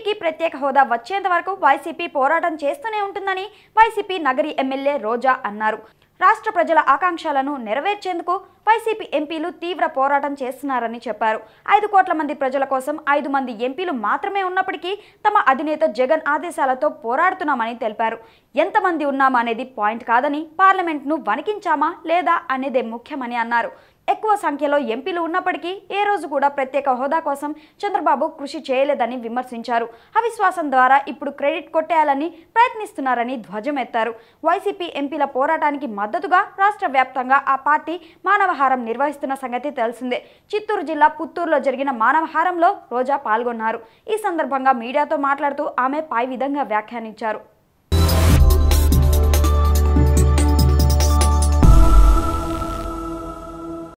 ఏపీకి ప్రత్యేక హోదా వచ్చేంత వరకు వైసీపీ పోరాటం చేస్తూనే ఉంటుందని వైసీపీ నగరి ఎమ్మెల్యే రోజా అన్నారు. రాష్ట్ర ప్రజల ఆకాంక్షలను నెరవేర్చేందుకు వైసీపీ ఎంపీలు తీవ్ర పోరాటం చేస్తున్నారని చెప్పారు. ఐదు కోట్ల మంది ప్రజల కోసం ఐదు మంది ఎంపీలు మాత్రమే ఉన్నప్పటికీ తమ అధినేత జగన్ ఆదేశాలతో పోరాడుతున్నామని తెలిపారు. ఎంతమంది ఉన్నామా అనేది పాయింట్ కాదని పార్లమెంట్ను వణికించామా లేదా అనేదే ముఖ్యమని అన్నారు. ఎక్కువ సంఖ్యలో ఎంపీలు ఉన్నప్పటికీ ఏ రోజు కూడా ప్రత్యేక హోదా కోసం చంద్రబాబు కృషి చేయలేదని విమర్శించారు. అవిశ్వాసం ద్వారా ఇప్పుడు క్రెడిట్ కొట్టేయాలని ప్రయత్నిస్తున్నారని ధ్వజమెత్తారు. వైసీపీ ఎంపీల పోరాటానికి మద్దతుగా రాష్ట్ర వ్యాప్తంగా ఆ పార్టీ మానవహారం నిర్వహిస్తున్న సంగతి తెలిసిందే. చిత్తూరు జిల్లా పుత్తూరులో జరిగిన మానవహారంలో రోజా పాల్గొన్నారు. ఈ సందర్భంగా మీడియాతో మాట్లాడుతూ ఆమె పై విధంగా వ్యాఖ్యానించారు.